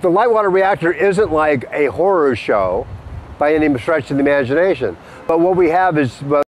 The light water reactor isn't like a horror show by any stretch of the imagination. But what we have is